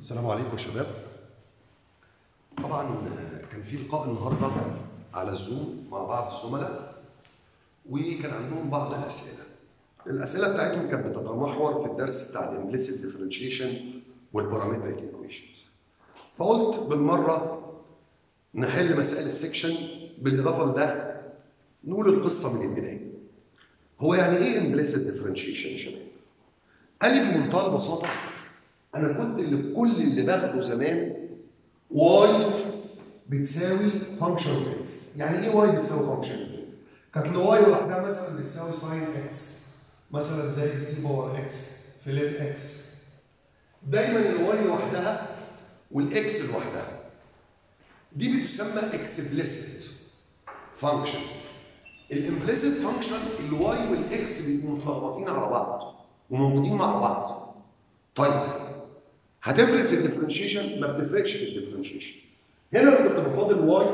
السلام عليكم يا شباب. طبعا كان في لقاء النهارده على ال Zoom مع بعض الزملاء وكان عندهم بعض الأسئلة. الأسئلة بتاعتهم كانت بتتمحور في الدرس بتاع ال implicit differentiation وال parametric equations فقلت بالمرة نحل مسائل ال section بالإضافة لده نقول القصة من البداية. هو يعني إيه implicit differentiation يا شباب؟ قال لي بمنتهى البساطة أنا كنت اللي كل اللي باخده زمان y بتساوي function x يعني إيه y بتساوي function x كانت ال y لوحدها مثلا بتساوي sine x مثلا زي e power x في ln x دايما ال y لوحدها وال x لوحدها. دي بتسمى explicit function ال implicit function ال y وال x بيبقوا متلخبطين على بعض وموجودين مع بعض. طيب هتفرق في ال differentiation؟ ما بتفرقش في ال differentiation. هنا لو كنت بفاضل y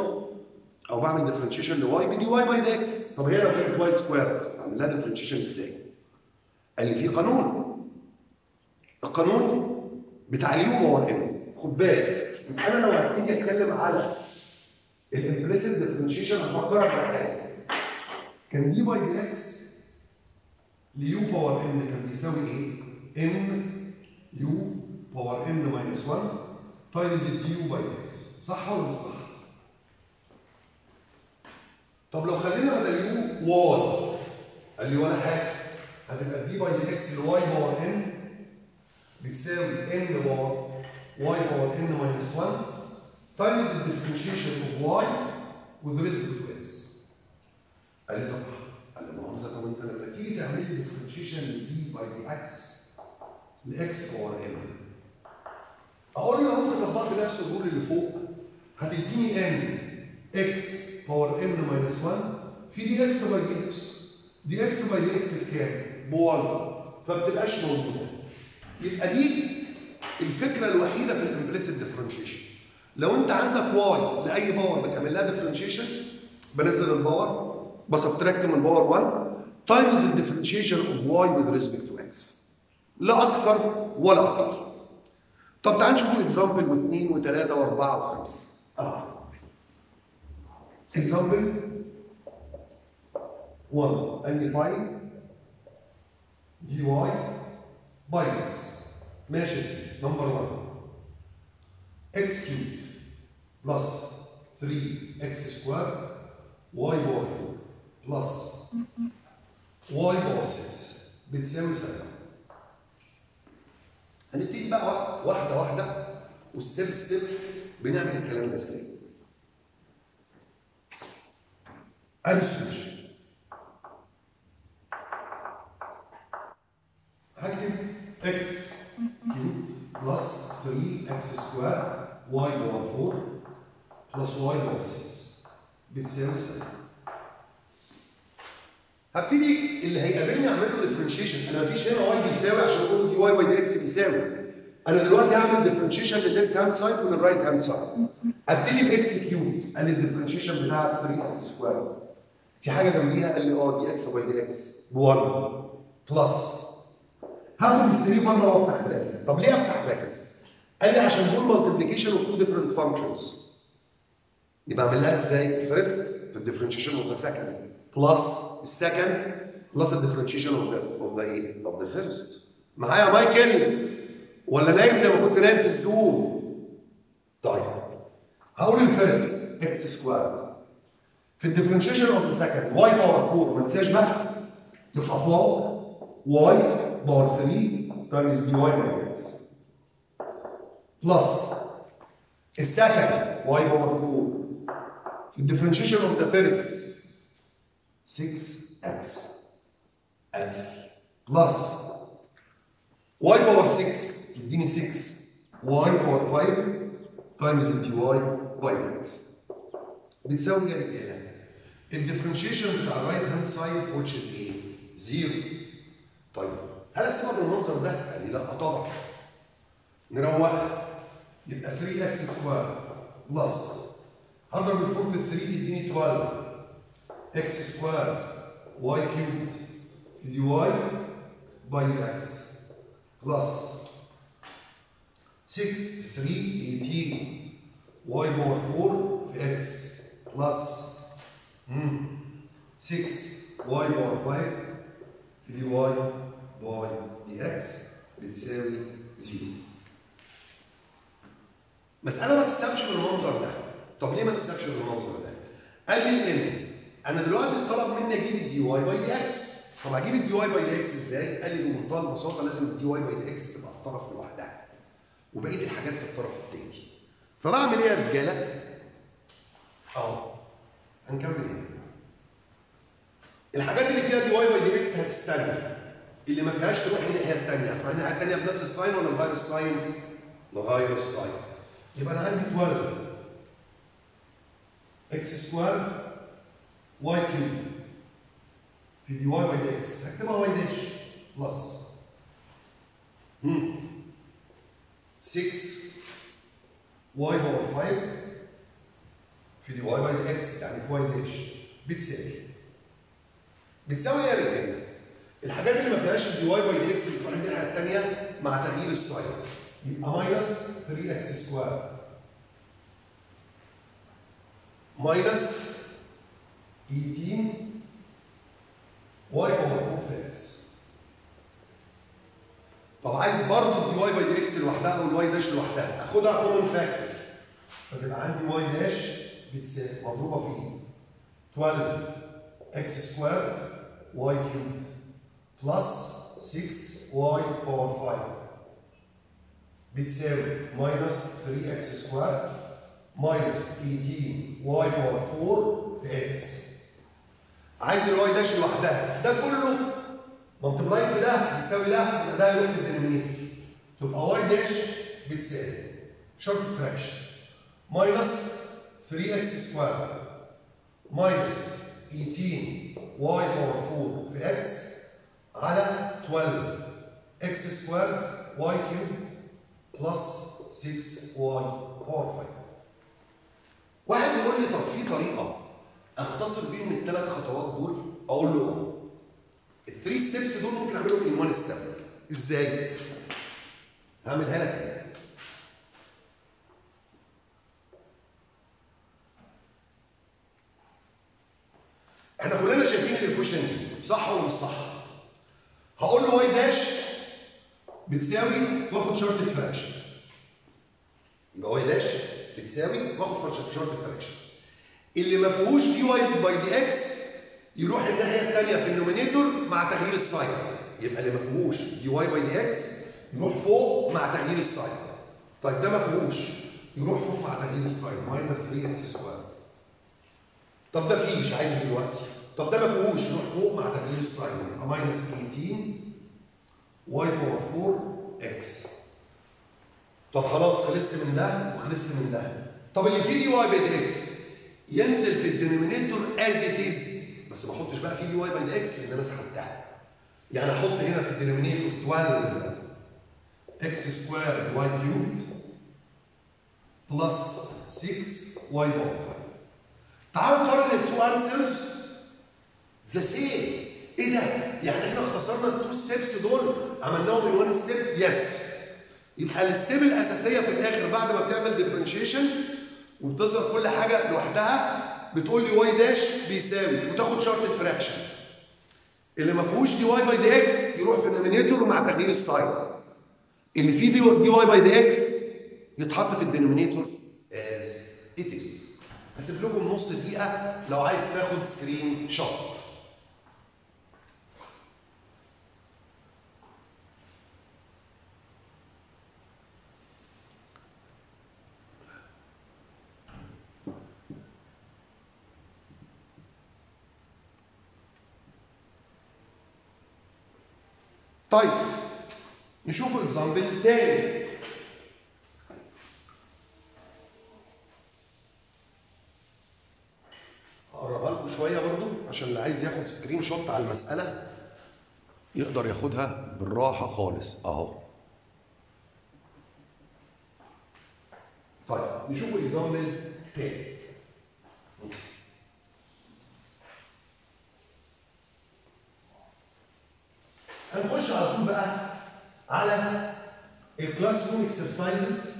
أو بعمل differentiation ل y ب dy by dx طب هنا لو كانت y squared اعمل لها differentiation إزاي؟ قال لي في قانون. القانون بتاع ال u power n خد بالك. أنا لو هبتدي أتكلم على ال implicit differentiation هفكرك بحاجه كان d by dx ل u power n كان بيساوي إيه؟ n u power n minus 1 times ال d by dx صح ولا مش صح؟ طب لو خلينا بدل u y قال لي ولا حاجة. هتبقى d by dx ل y power n بتساوي n power y power n minus 1 times ال differentiation of y with respect to x. قال لي طب قال لي مؤاخذه طب انت لما تيجي تعمل لي differentiation ل d by dx ل x power n أقول له لو أنت طبقت نفس ال rule اللي فوق. هتديني n x power n minus 1 في dx by dx dx by dx بكام؟ ب 1 فما بتبقاش موجودة. يبقى دي الفكرة الوحيدة في ال implicit differentiation لو أنت عندك y لأي power بتعمل لها differentiation بنزل ال power ب subtract من power 1 times ال differentiation of y with respect to x لا أكثر ولا أقل. طب تعال نشوف example واثنين وثلاثة وأربعة وخمسة. آه example 1 قال لي find dy by dx ماشي سيدي number 1 x cube plus 3 x square y power 4 plus y power 6 بتساوي 7 هنبتدي بقى واحدة واحدة و step step بنعمل الكلام ده إزاي؟ ال solution هكتب x cube plus 3 x square y power 4 plus y power 6 بتساوي 7 هبتدي اللي هيقابلني اعمل له differentiation أنا مفيش هنا y بيساوي عشان أقول dy by dx بيساوي. أنا دلوقتي هعمل ديفرنشيشن للليفت هاند سايد من ال right hand side ابتدي ب x cube قال لي ال differentiation بتاعها 3 x square في حاجة جنبيها؟ قال لي آه dx by dx ب 1 plus هاخد ال 3 مرة وافتح bracket طب ليه افتح bracket؟ قال لي عشان دول multiplication of two different functions يبقى اعمل لها إزاي؟ first في ال differentiation the second plus ال second plus ال differentiation of the of the إيه؟ of the first معايا يا مايكل؟ ولا نايم زي ما كنت نايم في ال Zoom؟ طيب. هقول ال first x square في ال differentiation of the second y power 4 ما تنساش بقى. تبقى four y power 3 times dy by dx plus ال second y power 4 في ال differentiation of the first 6x قفل plus y power 6 يديني 6 y power 5 times ال dy by dx بتساوي يا رجاله؟ ال differentiation بتاع ال right hand side which is إيه؟ zero طيب. هل اسيبها بالمنظر ده؟ قال لي لا طبعا نروح يبقى 3 x square plus هضرب ال 4 في 3 تديني 12 x square y cube في dy by x plus 6 في 3 18 y power 4 في x plus 6 y power 5 في dy by dx بتساوي 0 مسألة ما تتسابش بالمنظر ده طب ليه ما تتسابش بالمنظر ده؟ قال لي إن أنا دلوقتي اتطلب مني أجيب ال dy by dx طب أجيب ال dy by dx إزاي؟ قال لي بمنتهى البساطة لازم ال dy by dx تبقى في طرف لوحدها. وبقيه الحاجات في الطرف التاني. فبعمل إيه يا رجالة؟ أهو. هنكمل هنا. الحاجات اللي فيها dy by dx هتستنى. اللي ما فيهاش تروح الناحيه الثانية هتروح الناحيه الثانية بنفس ال sign ولا نغير ال sign؟ نغير ال sign. يبقى أنا عندي 12 x square y cube في dy by dx. هكتبها y dash plus. 6 y power 5 في dy by dx يعني في y dash بتساوي. بتساوي إيه يا رجالة؟ الحاجات اللي ما فيهاش ال dy by dx بتروح الناحيه الثانية مع تغيير ال sign يبقى minus 3 x square. minus 18 y power 4 في x طب عايز برضه ال dy by dx لوحدها أو ال y dash لوحدها؟ اخدها common factor فتبقى عندي y dash بتساوي مضروبة في 12 x square y cube plus 6 y power 5 بتساوي minus 3 x square minus 18 y power 4 في x عايز ال y dash لوحدها. ده كله multiply في ده يساوي ده يبقى ده يروح في ال denominator تبقى y dash بتساوي. شرطة fraction minus 3 x square minus 18 y power 4 في x على 12 x square y cube plus 6 y power 5 واحد يقول لي طب في طريقة أختصر بيهم الثلاث خطوات دول أقول له آه ال three steps دول ممكن أعملهم in one step إزاي؟ هعملها لك إيه؟ إحنا كلنا شايفين ال equation دي صح ولا مش صح؟ هقول له y dash بتساوي واخد شرطة fraction يبقى y dash بتساوي واخد شرطة fraction اللي ما فيهوش dy by dx يروح الناحية الثانية في ال numerator مع تغيير ال sign يبقى اللي ما فيهوش dy by dx يروح فوق مع تغيير ال sign طيب ده ما فيهوش. يروح فوق مع تغيير ال sign minus 3 x square. طب ده فيه مش عايزه دلوقتي. طب ده ما فيهوش. يروح فوق مع تغيير ال sign يبقى minus 18 y power 4 x طب خلاص خلصت من ده وخلصت من ده. طب اللي فيه dy by dx ينزل في ال denominator as it is بس ما احطش بقى في dy by x لأن أنا سحبتها. يعني أحط هنا في ال denominator 12 x square y cube plus 6 y power 5 تعالوا نقارن ال two answers the same إيه ده؟ يعني إحنا اختصرنا ال two steps دول؟ عملناهم من one step yes يبقى ال step الأساسية في الآخر بعد ما بتعمل differentiation وبتظهر كل حاجة لوحدها بتقول لي y dash بيساوي وتاخد شرطة fraction اللي ما فيهوش dy by dx يروح في ال numerator مع تغيير ال sign اللي فيه dy by dx يتحط في ال denominator as it is هسيب لكم نص دقيقة لو عايز تاخد screenshot طيب نشوف example تاني. هقربها لكم شوية برضو عشان اللي عايز ياخد screenshot على المسألة يقدر ياخدها بالراحة خالص أهو. طيب نشوف example تاني. هنخش على طول بقى على ال classroom exercises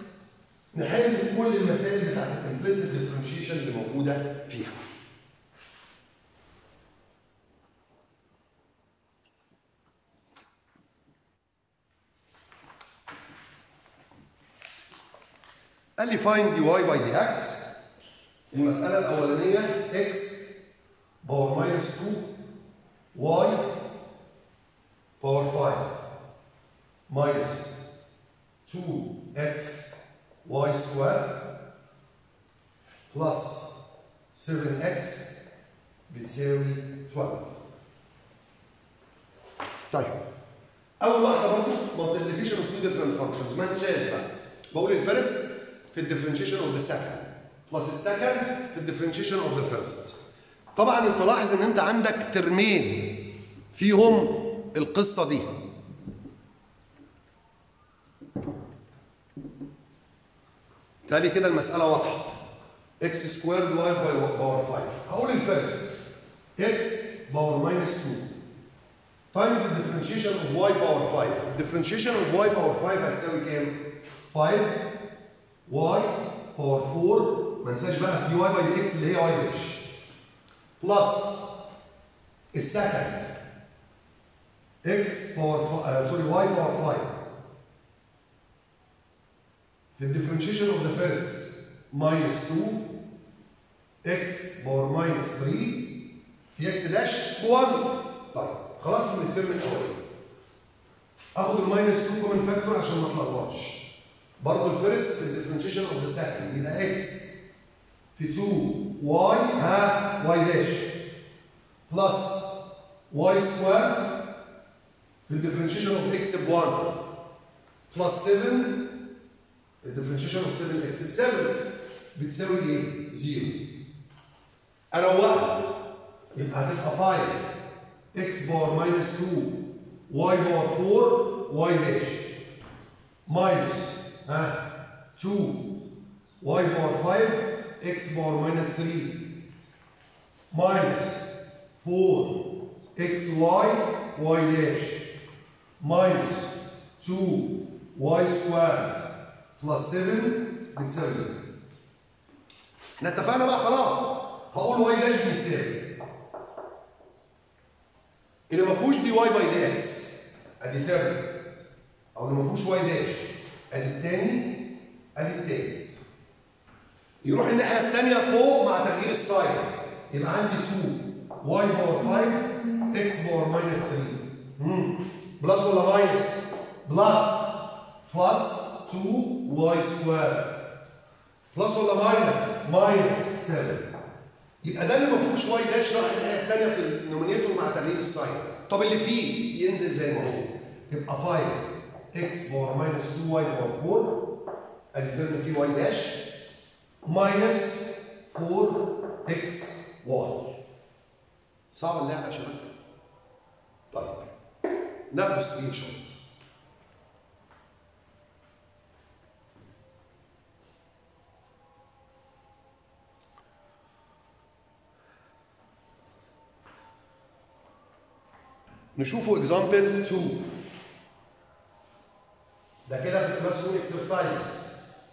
نحل كل المسائل بتاعت ال implicit differentiation اللي موجودة فيها. قال لي find dy by dx المسألة الأولانية x power minus 2 y power 5 minus 2x y square plus 7x بتساوي 12 طيب. أول واحدة برضه multiplication of two different functions. ما انساش بقى. بقول ال first في ال differentiation of the second plus ال second في ال differentiation of the first طبعا أنت لاحظ إن أنت عندك term ين فيهم القصة دي. تالي كده المسألة واضحة. x square divide by power 5 هقول ال first x power minus 2 times ال differentiation of y power 5 ال differentiation of y power 5 هتساوي كام؟ 5 y power 4 ما ننساش بقى في y by x اللي هي y dash plus ال second x power sorry y power 5 في ال differentiation of the first minus 2 x power minus 3 في x dash ب 1 طيب خلصت من ال term الاولاني اخد ال minus 2 common factor عشان ما اتلخبطش برضه ال first في ال differentiation of the second يبقى x في 2 y ها y dash plus y square في ال differentiation of x ب 1 plus 7 ال differentiation of 7 x ب 7 بتساوي إيه؟ 0 اروقها يبقى هتبقى 5 x power minus 2 y power 4 y dash minus ها 2 y power 5 x power minus 3 minus 4 x y y dash minus 2 y square plus 7 بتساوي 0 إحنا اتفقنا بقى خلاص. هقول y dash بيساوي اللي ما فيهوش dy by dx ادي term أو اللي ما فيهوش y dash ادي الثاني ادي الثالث. يروح الناحية الثانية فوق مع تغيير ال sign يبقى عندي 2 y power 5 x power minus 3 امم plus ولا minus plus plus 2 y square plus ولا minus minus 7 يبقى ده اللي ما فيهوش y dash راح الناحيه الثانية في ال numerator مع تغيير ال sign طب اللي فيه ينزل زي ما هو. يبقى 5 x power minus 2 y power 4 ادي term فيه y dash minus 4 x y صعب اللعبة يا شباب. طيب. ناخد screenshot نشوفوا example 2 ده كده في classroom exercise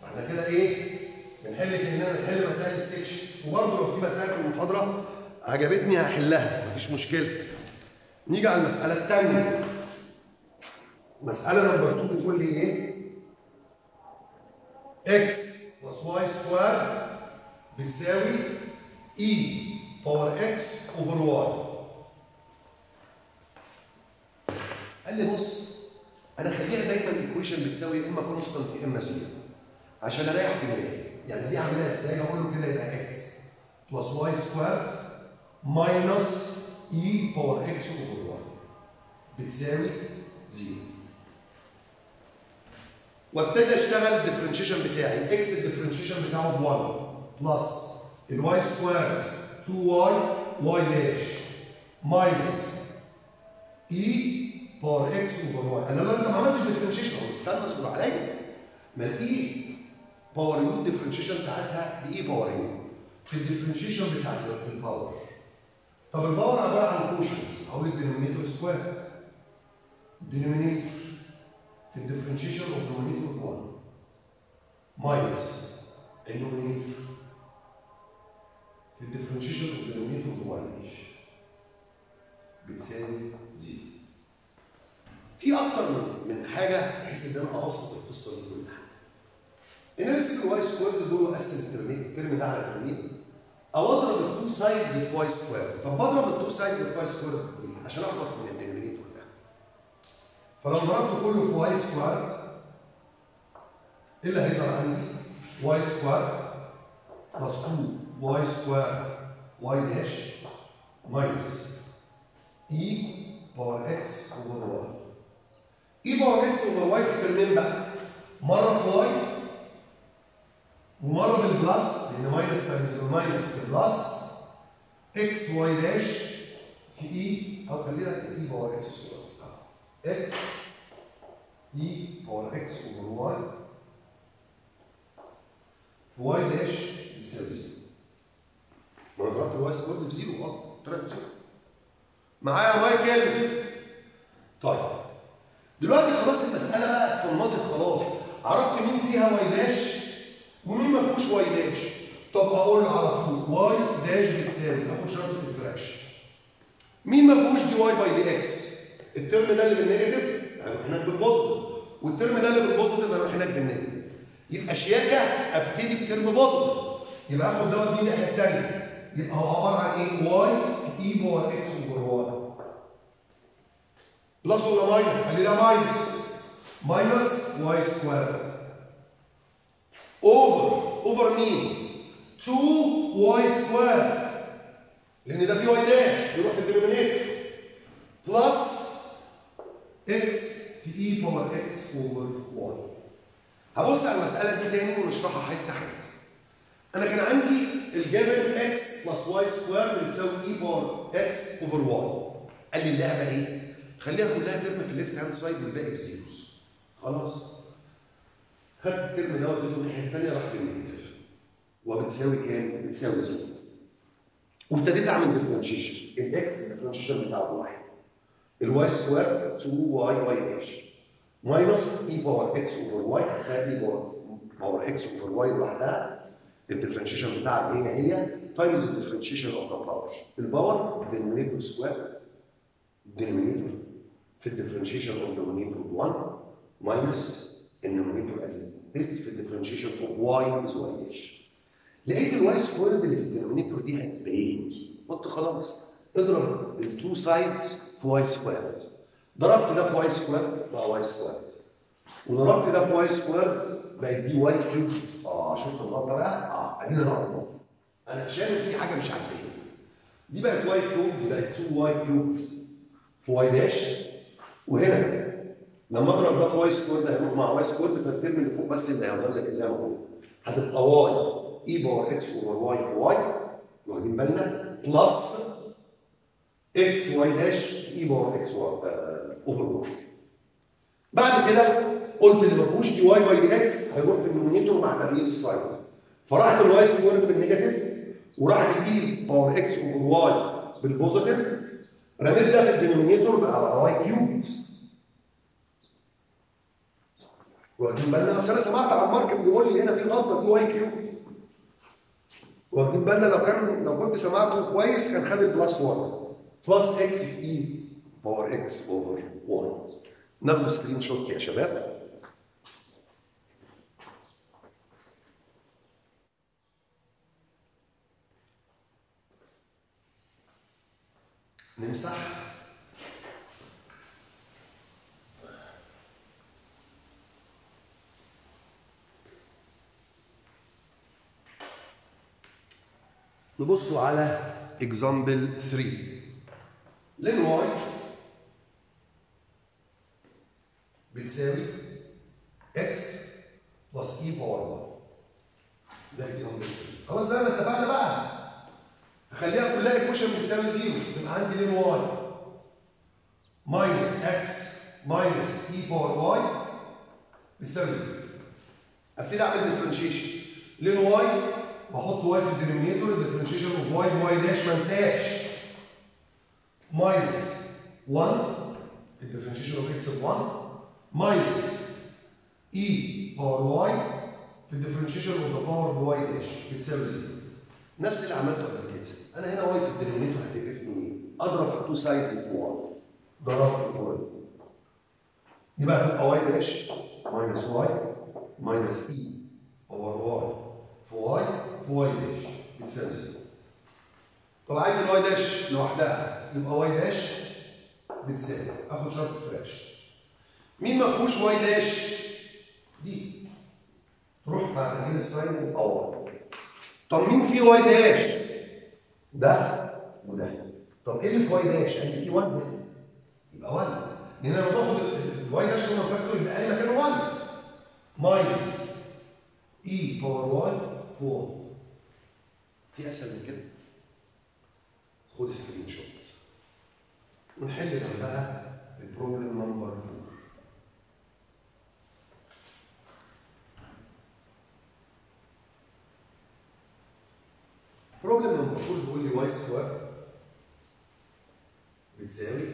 إحنا كده إيه؟ بنحل كأننا بنحل مسائل ال section وبرضه لو في مسائل في المحاضرة عجبتني هحلها مفيش مشكلة. نيجي على المسألة الثانية مسألة number 2 بتقول لي إيه؟ X plus y square بتساوي e power x over y. قال لي بص أنا خليها دايما equation بتساوي يا إما constant يا إما zero عشان أريح دماغي. يعني دي اعملها إزاي؟ أقول له كده يبقى x plus y square minus e power x over y بتساوي zero وابتدي اشتغل ال differentiation بتاعي. x ال differentiation بتاعه ب 1 plus ال y square 2 y y dash minus e power x over y أنا لو أنت ما عملتش differentiation هو استنى اصبر عليا. ما الاي باور يو الديفرنشيشن بتاعتها باي باور يو في الديفرنشيشن بتاعت الباور طب الباور عبارة عن quotient أو ال denominator square denominator في ال differentiation of numerator 1 minus ال numerator في ال differentiation of denominator 1 إيش بتساوي zero في أكتر من حاجة بحيث ان أنا ابسط القصة دي كلها ان أنا امسك ال y square دول ال term ين ال term ده على term ين أو اضرب ال two sides في y square طب بضرب ال two sides في y square؟ عشان اخلص من ده فلو ضربت كله في y square إيه اللي هيظهر عندي؟ y square plus 2 y square y dash minus e power x over y e power x over y في ال term ين بقى. مرة في y ومرة بال plus لأن minus times minus بال plus x y dash في e أو خلينا e power x square x e power x over y في y dash بتساوي zero. ما أنا ضربت ال y square في zero. آه طلعت zero معايا يا مايكل طيب دلوقتي خلاص المسألة بقى اتفنطت خلاص. عرفت مين فيها y dash ومين ما فيهوش y dash طب أقول على طول. y dash بتساوي؟ اخد شرطة ال fraction مين ما فيهوش dy by dx ال term ده اللي بال negative هيروح هناك بال positive. وال term ده اللي بال positive هيروح هناك بال negative. يبقى شياكه أبتدي ب term positive. يبقى اخد دوت دي الناحية الثانية يبقى هو عبارة عن إيه؟ y في e power x over y. plus ولا minus؟ قال لي لا minus. minus y square. over. over مين؟ 2 y square. لأن ده فيه y dash بيروح في ال denominator plus x في e power x over y هبص على المسألة دي تاني ونشرحها حتة حتة. أنا كان عندي ال given x plus y square بتساوي e power x over y قال لي اللعبة إيه؟ خليها كلها term في ال left hand side والباقي ب zeros. خلاص. خدت ال term دوت اديته الناحية الثانية راح بال negative وبتساوي كام؟ بتساوي zero. وابتديت أعمل differentiation ال x ال differentiation بتاعه واحد. ال y square 2 y y dash minus e power x over y هتلاقي e power x over y لوحدها. ال differentiation بتاعها هي هي times ال differentiation of the power ال power denominator square denominator في ال differentiation of denominator 1 minus ال numerator is this في ال differentiation of y is y dash لقيت ال y square اللي في ال denominator دي هتبين قلت خلاص اضرب ال two sides في y square. ضربت ده في y square بقى y square. وضربت ده في y square بقت دي y cube آه شفت النقطه بقى؟ آه ادينا نقطه أنا شايف في حاجة مش عاجباني دي بقت y cube دي بقت 2 y cube في y dash. وهنا لما أضرب ده في y square ده هيروح مع y square فال term اللي فوق بس اللي هيظل لك زي ما هو. هتبقى y e power x over y في y واخدين بالنا؟ plus x y dash e power x over y بعد كده قلت اللي ما فيهوش dy by dx هيروح في ال numerator مع تغيير ال sign فراحت ال y square بال negative وراحت ال e power x over y بال positive رميت ده في ال denominator بقى y cube واخدين بالنا؟ أصل أنا سمعت عن مارك بيقول لي هنا في غلطة دي y cube واخدين بالنا؟ لو كان لو كنت سمعته كويس كان خد ال plus 1 plus x في e power x over 1 ناخد screen shot يا شباب نمسح نبصوا على example 3 لين واي؟ بتساوي x بلس e باور 1 ده 3 خلاص زي ما اتفقنا بقى. هخليها كلها equation بتساوي zero يبقى عندي ln y؟ minus x minus e power y بتساوي zero أبتدي أعمل differentiation ln y؟ بحط y في ال denominator ال differentiation of y ب y dash ما انساش. minus 1 ال differentiation of x ب 1 minus e power y في ال differentiation of the power ب y dash بتساوي zero نفس اللي عملته قبل كده. أنا هنا y في ال denominator هتقرفني إيه؟ أضرب في two sides في y ضربت في y يبقى هتبقى y dash minus y minus e power y في y في y dash بتساوي zero طب عايز ال y dash لوحدها؟ يبقى y dash بتساوي اخد شرطة fraction مين ما فيهوش y dash دي تروح مع تغيير ال sign y طب مين فيه y dash ده وده طب إيه اللي في y dash قال لي في 1 ده يبقى 1 لأن أنا باخد ال y dash هو factor يبقى اي مكانه 1 minus e power y 4 في اسهل من كده خد screen shot ونحل جنبها ال problem number 4 problem number 4 بيقول لي y square بتساوي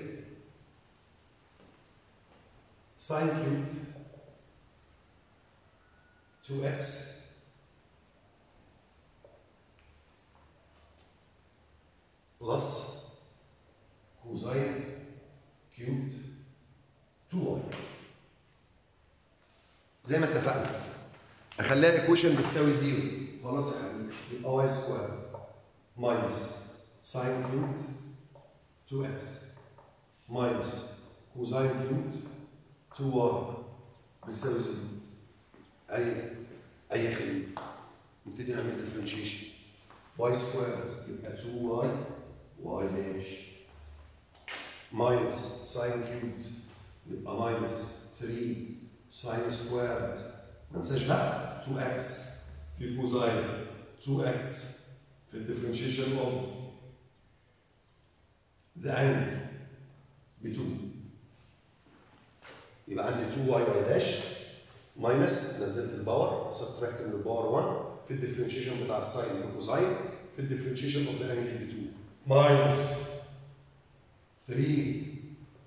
sine cube 2x plus cosine cube 2y زي ما اتفقنا. أخليها equation بتساوي zero خلاص يا حبيبي. يبقى y square minus sine cube 2x minus cosine cube 2y بيساوي zero أي أي خليل نبتدي نعمل differentiation y squared يبقى 2y y dash minus sine cube يبقى minus 3 sine squared ما ننساش بقى 2x في cosine 2x في ال differentiation of the angle ب 2 يبقى عندي 2 y y dash minus نزلت ال power subtract من ال power 1 في ال differentiation بتاع ال sine وال cosine في ال differentiation of the angle ب 2 minus 3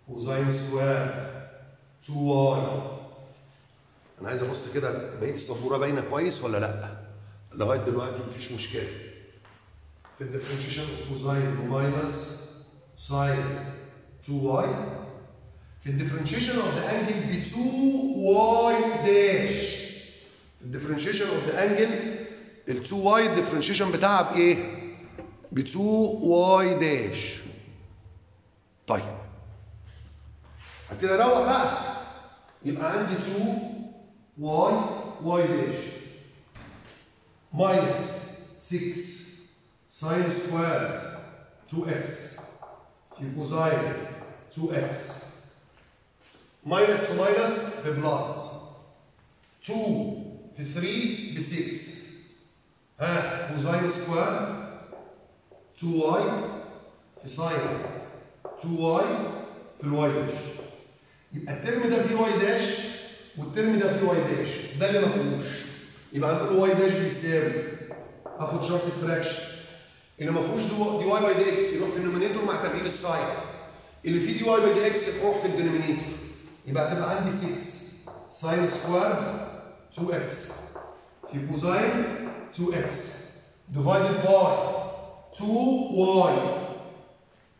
cosine square 2 y أنا عايز أبص كده بقية السبورة باينة كويس ولا لأ؟ لغاية دلوقتي مفيش مشكلة. في ال differentiation of cosine و minus sine 2 y في ال differentiation of the angle ب 2 y dash في ال differentiation of the angle ال 2 y ال differentiation بتاعها بإيه؟ ب 2 y dash. طيب. هبتدي اروق بقى. يبقى عندي 2 y y dash minus 6 sine square 2 x في cosine 2 x minus في minus ب plus 2 في 3 ب 6 ها cosine square 2 y في sine 2 y في ال y dash. يبقى ال term ده فيه y dash وال term ده فيه y dash. ده اللي ما فيهوش. يبقى هنقول y dash بيساوي. اخد شرط fraction اللي ما فيهوش dy by dx يروح في ال numerator مع تغيير ال sign اللي فيه dy by dx يروح في ال denominator. يبقى هتبقى عندي 6 sine squared 2 x في cosine 2 x divided by 2 y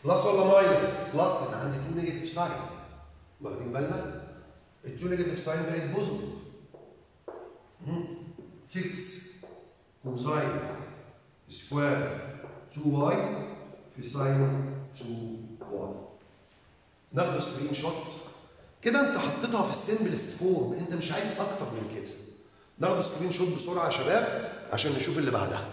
plus ولا minus؟ plus لأن عندي 2 negative sign واخدين بالنا؟ ال 2 negative sign بقت positive 6 cosine square 2 y في sine 2 y ناخد screenshot كده انت حطيتها في ال simplest form انت مش عايز أكتر من كده. ناخد screenshot بسرعة يا شباب عشان نشوف اللي بعدها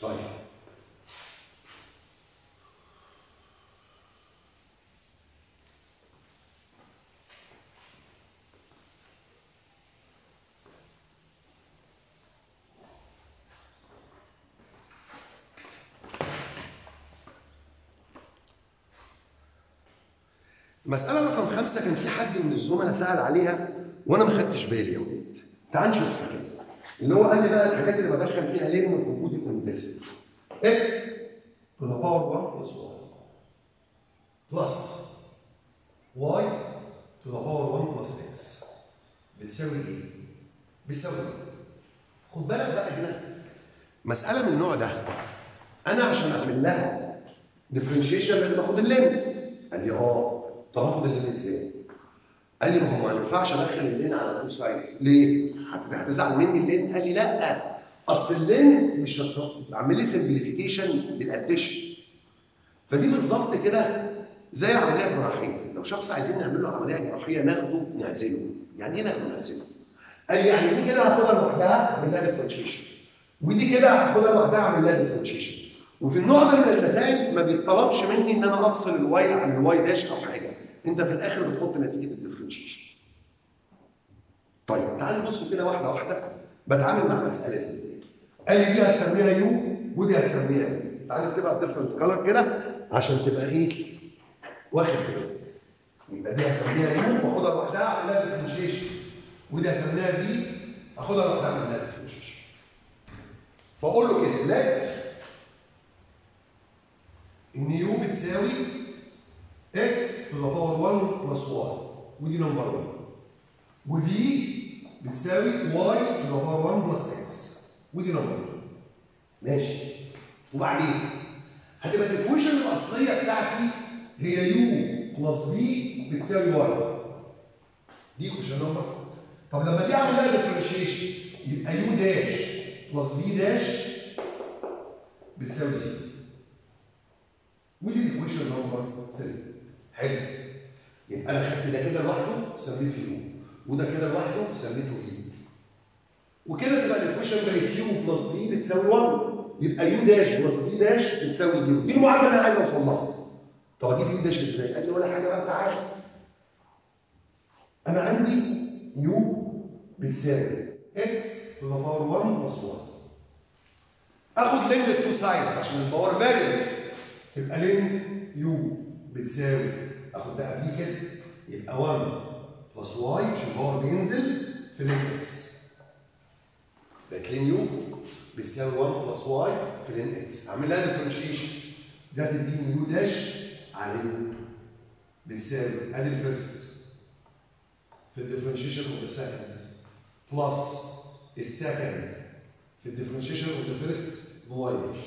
طيب مسألة رقم خمسة كان في حد من الزملاء سأل عليها وأنا ما خدتش بالي يا ولاد. تعال نشوفها كده. اللي هو قال لي بقى الحاجات اللي بدخل فيها ليرمنت وجود الكومبلكسيتي. إكس to the power 1 plus 1 plus y to the power 1 plus x بتساوي إيه؟ بتساوي إيه؟ خد بالك بقى هنا مسألة من النوع ده أنا عشان أعمل لها ديفرنشيشن لازم آخد اللين قال لي آه طب آخد ال ln إزاي؟ قال لي ما هو ما ينفعش أدخل ال ln على two side ليه؟ هت- هتزعل مني ال ln؟ قال لي لا. أصل ال ln مش أعمل لي simplification بال addition فدي بالظبط كده زي عملية جراحية. لو شخص عايزين نعمل له عملية جراحية ناخده نعزله. يعني إيه ناخده نعزله؟ قال لي يعني دي كده هاخدها لوحدها اعمل لها differentiation ودي كده هاخدها لوحدها اعمل لها differentiation وفي النوع ده من المسائل ما بيطلبش مني إن أنا أفصل ال y عن ال y dash أو حاجة. انت في الآخر بتحط نتيجة ال differentiation. طيب تعالوا بصوا كده واحدة واحدة. بتعامل مع المساله دي إزاي؟ قال دي هتسميها u ودي هتسميها u. تعالى تبقى ب different color كده عشان تبقى إيه؟ واخد كده. يبقى دي هسميها u واخدها لوحدها اعمل لها differentiation ودي هسميها v اخدها لوحدها اعمل لها differentiation فأقول له كده لا ان u بتساوي x to the power 1 plus y ودي number 1 و v بتساوي y to the power 1 plus x ودي number 2 ماشي. وبعدين هتبقى ال equation الأصلية بتاعتي هي u plus v بتساوي one دي equation number 4 طب لما دي أعمل لها differentiation يبقى u dash plus v dash بتساوي zero ودي ال equation number 3 حلو. يبقى أنا خدت ده كده لوحده سميته u وده كده لوحده سميته v وكده تبقى ال equation بقت u plus v بتساوي 1 يبقى u dash plus v dash بتساوي 0 دي المعادلة اللي أنا عايز أوصل لها. طب أجيب u dash إزاي؟ قال لي ولا حاجة بقى انت عارف أنا عندي u بتساوي x to the power 1 plus 1 اخد ln ال two sides عشان ال power variable يبقى ln u بتساوي أخد ده قبليه كده يبقى 1 plus y عشان ال power بينزل في ln x بقت ln u بتساوي 1 plus y في ln x أعمل لها differentiation ده تديني u dash على u بتساوي أدي ال first في ال differentiation of the second plus ال second في ال differentiation of the first ب y dash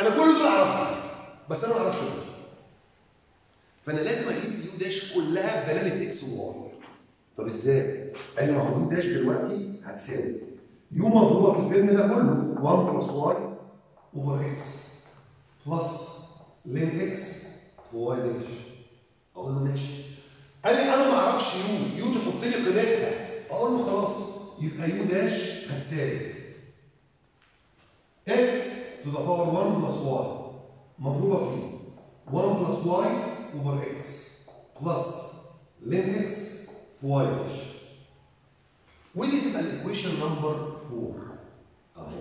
أنا كل دول اعرفهم بس أنا ما أعرفش دول. فانا لازم أجيب ال u dash كلها بدلاله x و y طب إزاي؟ قال لي ما هو u dash دلوقتي هتساوي. u مضروبه في ال term ده كله 1 plus y over x plus ln x في y dash. أقول له ماشي. قال لي أنا ما أعرفش u. u تحط لي قيمتها. أقول له خلاص. يبقى u dash هتساوي. x to the power 1 plus y مضروبة في 1 plus y over x plus ln x في y dash ودي تبقى ال equation number 4 أهو.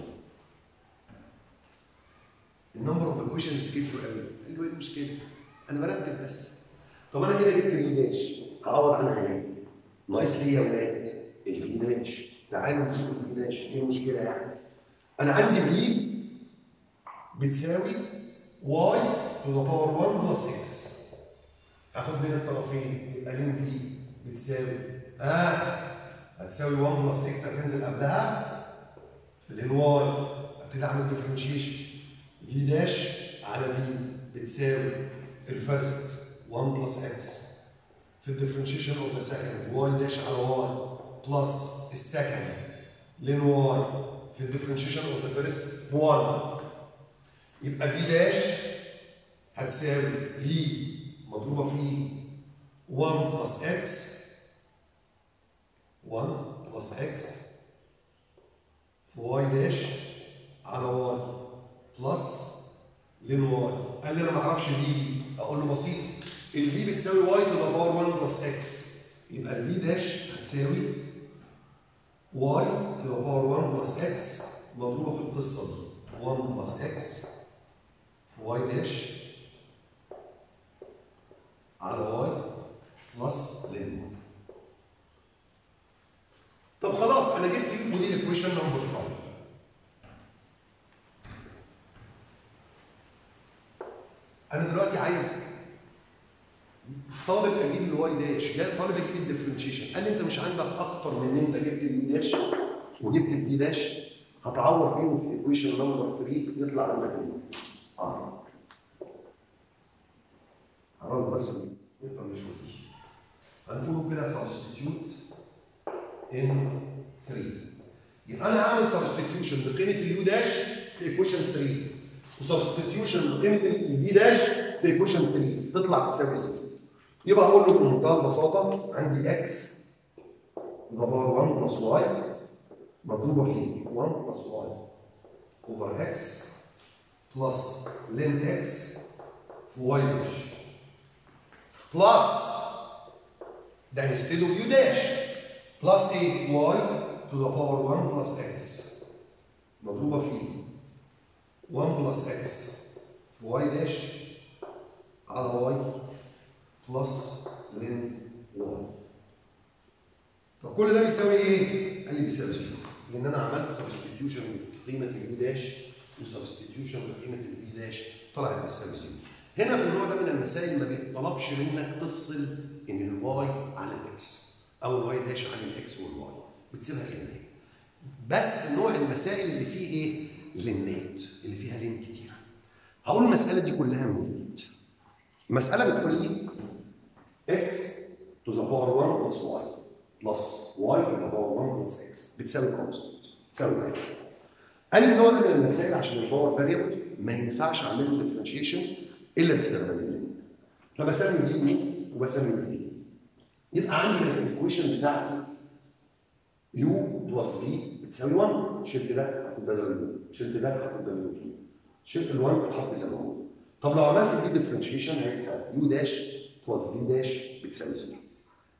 ال number of equations كتير قوي قال له إيه المشكلة؟ أنا برتب بس. طب أنا كده جبت ال v dash هعوض عنها إيه؟ ناقص لي يا ولاد ال v dash تعالوا نشوف الفي داش إيه المشكلة يعني؟ أنا عندي v بتساوي y to the power 1 plus x هاخد ln الطرفين يبقى ln v بتساوي. آه هتساوي 1 plus x هتنزل قبلها في ln y أبتدي أعمل differentiation v dash على v بتساوي ال first 1 plus x. في ال differentiation of the second y dash على y plus ال second ln y في ال differentiation of the first 1 يبقى v dash هتساوي v مضروبة في 1 plus x 1 plus x في y dash على y plus ln y. قال لي أنا ما أعرفش v دي. أقول له بسيط. ال v بتساوي y to the power 1 plus x يبقى ال v dash هتساوي y to the power 1 plus x مضروبة في القصة دي. 1 plus x في y dash على y plus ln طب خلاص أنا جبت u ودي ال equation number 5 أنا دلوقتي عايز طالب أجيب ال y dash جاي طالب أجيب ال differentiation قال لي أنت مش عندك أكتر من إن أنت جبت ال u dash وجبت ال v dash هتعوض بيهم في equation number 3 يطلع عندك ال آه hard بس نقدر نشوف دي هنقول كده substitute in 3 يبقى أنا هعمل substitution بقيمه ال u dash في equation 3 و substitution بقيمه ال v dash في equation 3 تطلع تساوي 0 يبقى أقول له بمنتهى البساطة عندي x the power 1 plus y مضروبه في 1 plus y over x plus ln x في y dash plus ده instead of u dash plus y to the power 1 plus x. مضروبة في 1 plus x. في y dash. على y plus ln y طب كل ده بيساوي إيه؟ قال لي بيساوي zero لأن أنا عملت substitution بقيمه ال u dash و substitution بقيمه ال v dash طلعت بتساوي zero هنا في النوع ده من المسائل ما بيطلبش منك تفصل إن الواي عن الاكس أو الواي داش عن الاكس والواي بتسيبها زي ما هي بس نوع المسائل اللي فيه إيه؟ ln ات اللي فيها ln كتيره هقول المسألة دي كلها من جديد المساله بتقول لي x to the power 1 plus y plus y to the power 1 plus x. بتساوي constant بتساوي النوع ده من المسائل عشان ال power variable ما ينفعش اعمل له differentiation إلا باستخدام ال ln فبسمي دي وبسمي دي. يبقى عندي من ال equation بتاعتي u plus v بتساوي 1 شلت ده هاخد بدل u شلت ده هاخد بدل يو شلت ال 1 اتحط زي ما هو طب لو عملت دي differentiation هيبقى u dash plus v dash بتساوي zero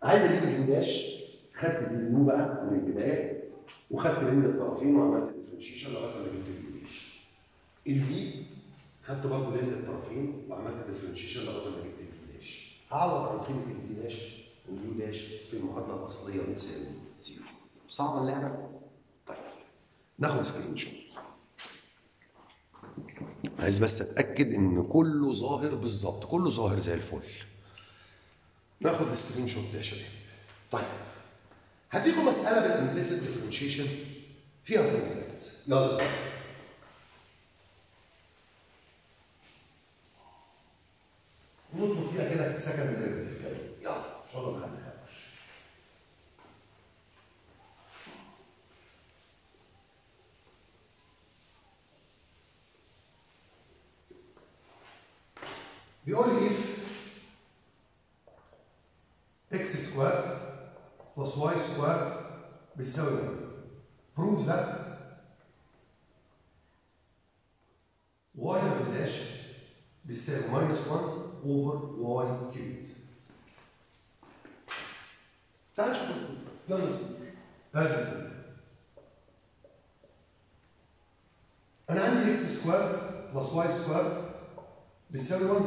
عايز أجيب ال u dash خدت ال u بقى من البدايه وخدت ln الطرفين وعملت differentiation لغايه ما جبت ال u dash ال v خدت برضه ln الطرفين وعملت differentiation لغايه ما جبت ال v dash هعوض عن قيمه ال v dash وال u dash في المعادله الاصليه بتساوي zero. صعبه اللعبة؟ طيب ناخد screenshot. عايز بس أتأكد إن كله ظاهر بالظبط كله ظاهر زي الفل. ناخد ال screenshot يا شباب. طيب هديكم مسألة بال implicit differentiation فيها concepts يلا. نطلب فيها كده second derivative الله ما حدش بيقول لي if x squared plus y squared بتساوي 1 prove that y dash بتساوي minus 1 over y cubed تعال نشوف الكود. يلا. نشوف. أنا عندي x square plus y square بيساوي 1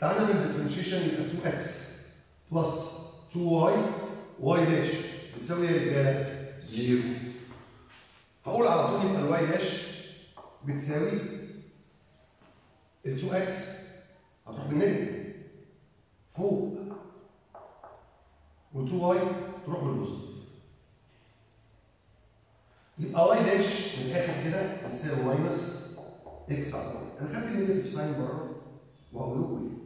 تعال نعمل differentiation يبقى 2x plus 2y y. dash بتساوي إيه يا؟ zero. هقول على طول يبقى ال y dash بتساوي ال 2x هتروح بال negative. فوق وال 2y تروح بال positive يبقى y dash من الآخر كده بتساوي minus x على y. أنا خدت ال negative sign بره وهقول لكم ليه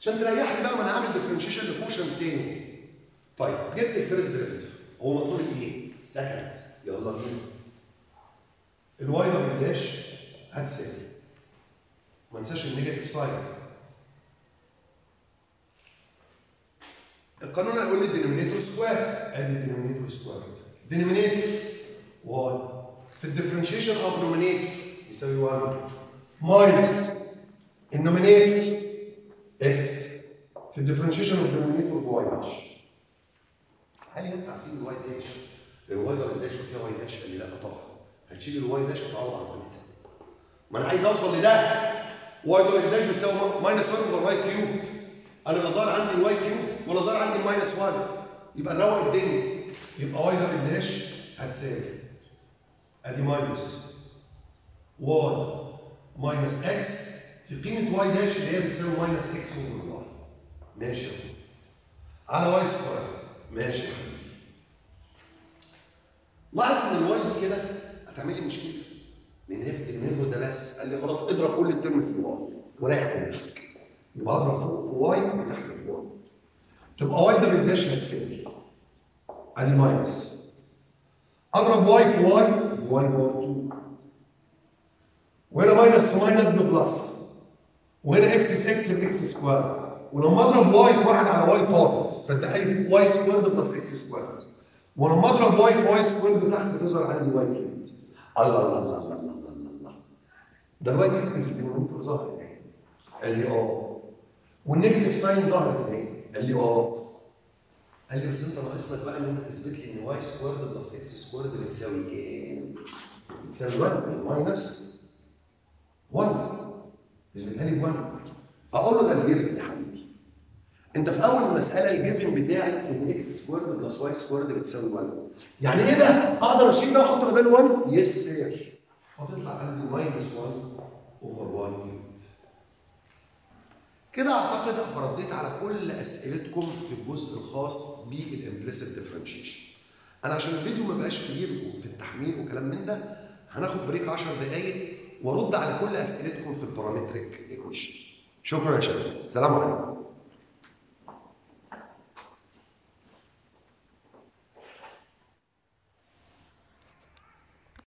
عشان تريحني بقى ما أنا هعمل differentiation ل quotient تاني. طيب جبت ال first derivative هو مطلوب إيه؟ ال second يلا بينا. ال y double dash هتساوي. ما انساش ال negative sign القانون هيقول لي ال denominator squared ادي ال denominator squared denominator y في ال differentiation of numerator يساوي 1 minus ال numerator x في ال differentiation of denominator ب y dash هل ينفع أسيب ال y dash ال y dash وفيها y dash قال لي لا طبعا. هتشيل ال y dash وتعوض عن قيمتها ما أنا عايز أوصل لده. y dash بتساوي minus 1 over y cube أنا لا ظهر عندي ال y cube ولا ظهر عندي ال minus 1 يبقى نروق الدنيا. يبقى y double dash هتساوي. أدي minus y minus x في قيمة y dash اللي هي بتساوي minus x over y. ماشي يا على y square. ماشي يا لاحظ إن ال y دي كده هتعمل لي مشكلة. لأن هي في ال denominator ده بس قال لي خلاص اضرب كل ال term في ال y وريح دماغك يبقى فوق في y وتحت في y. تبقى y double dash هتساوي أدي minus. اضرب y في y y power 2 وهنا minus في minus plus. وهنا x في x ب x square ولما أضرب y في واحد على y طار ده فاضل لي y square plus x square ولما أضرب y في y square تحت تظهر عندي y cube الله الله الله الله الله الله. الله ده ال y cube في ال denominator ظهر اهي قال لي آه وال negative sign ظهرت اهي قال لي آه. قال لي بس أنت ناقص بقى إن أنت تثبت لي إن y square plus x square بتساوي كام؟ بتساوي 1 minus 1 اثبتها لي ب 1 أقول له ده ال given يا حبيبي. أنت في أول المسألة ال given بتاعي إن x square plus y square بتساوي 1 يعني إيه ده؟ أقدر أشيل ده وأحط بداله 1 yes sir. فتطلع عندي minus 1 over 1 كده أعتقد أبقى رديت على كل أسئلتكم في الجزء الخاص بال implicit differentiation أنا عشان الفيديو ما بقاش كبير في التحميل وكلام من ده هناخد break 10 دقائق وأرد على كل أسئلتكم في ال parametric equation شكرا يا شباب. سلام عليكم.